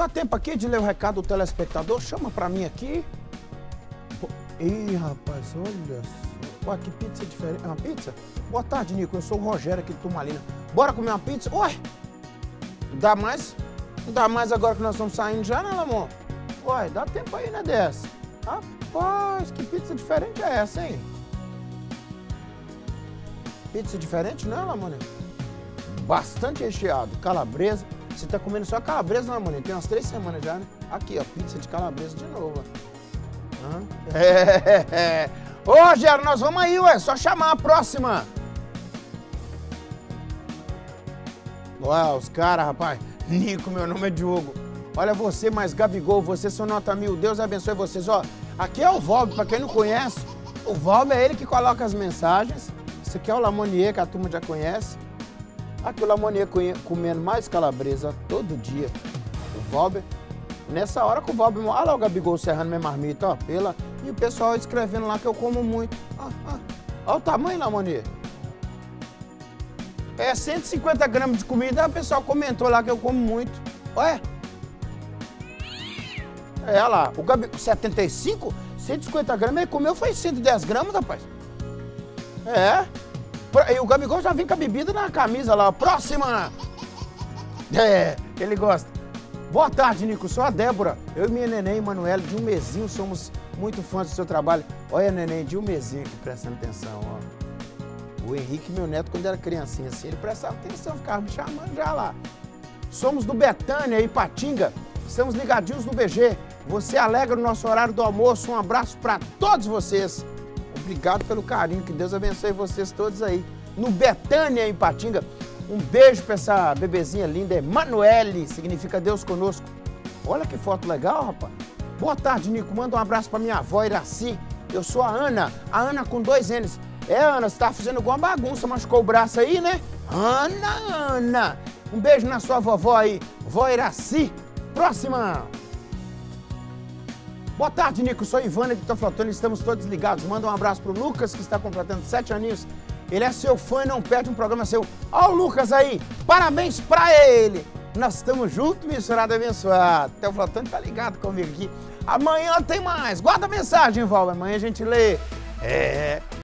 Dá tempo aqui de ler o recado do telespectador? Chama pra mim aqui. Ih, rapaz, olha só. Ué, que pizza diferente. É uma pizza? Boa tarde, Nico. Eu sou o Rogério aqui do Turmalina. Bora comer uma pizza? Ué, dá mais? Dá mais agora que nós estamos saindo já, né, Lamon? Ué, dá tempo aí, né, dessa? Rapaz, que pizza diferente é essa, hein? Pizza diferente, não é, Lamone? Bastante recheado. Calabresa. Você tá comendo só calabresa, Lamone? Tem umas três semanas já, né? Aqui, ó, pizza de calabresa de novo. ó. Hã? É. Ô, Rogério, nós vamos aí, ué. Só chamar a próxima. Ué, os caras, rapaz. Nico, meu nome é Diogo. Olha você, mais Gabigol, você são nota mil. Deus abençoe vocês. Ó, aqui é o Valb, pra quem não conhece. O Valb é ele que coloca as mensagens. Esse aqui é o Lamonier, que a turma já conhece. Aqui o comendo mais calabresa todo dia. O Valber. Nessa hora que o Valber... Olha lá o Gabigol serrando minha marmita, ó. Pela... E o pessoal escrevendo lá que eu como muito. Ah, ah. Olha o tamanho, Lamonier. É 150 gramas de comida, o pessoal comentou lá que eu como muito. Olha. É, olha lá, o Gabi, 75, 150 gramas, ele comeu foi 110 gramas, rapaz. É. E o Gabigol já vem com a bebida na camisa lá. Próxima! É, ele gosta. Boa tarde, Nico. Sou a Débora. Eu e minha neném, Emanuele, de um mesinho, somos muito fãs do seu trabalho. Olha, neném, de um mesinho aqui, prestando atenção, ó. O Henrique, meu neto, quando era criancinha assim, ele prestava atenção, ficava me chamando já lá. Somos do Betânia, Ipatinga. Estamos ligadinhos no BG. Você alegra o nosso horário do almoço. Um abraço para todos vocês. Obrigado pelo carinho. Que Deus abençoe vocês todos aí. No Betânia, Ipatinga. Um beijo para essa bebezinha linda, Emanuele. Significa Deus conosco. Olha que foto legal, rapaz. Boa tarde, Nico. Manda um abraço para minha avó Iraci. Eu sou a Ana. A Ana com dois N's. É, Ana, você tá fazendo igual uma bagunça. Machucou o braço aí, né? Ana, Ana. Um beijo na sua vovó aí. Vó Iraci. Próxima. Boa tarde, Nico. Sou Ivana de Toflotone. Estamos todos ligados. Manda um abraço pro Lucas, que está completando sete aninhos. Ele é seu fã e não perde um programa seu. Ó o Lucas aí. Parabéns pra ele. Nós estamos juntos, misturado abençoado. Teoflotone tá ligado comigo aqui. Amanhã tem mais. Guarda a mensagem, Val. Amanhã a gente lê. É.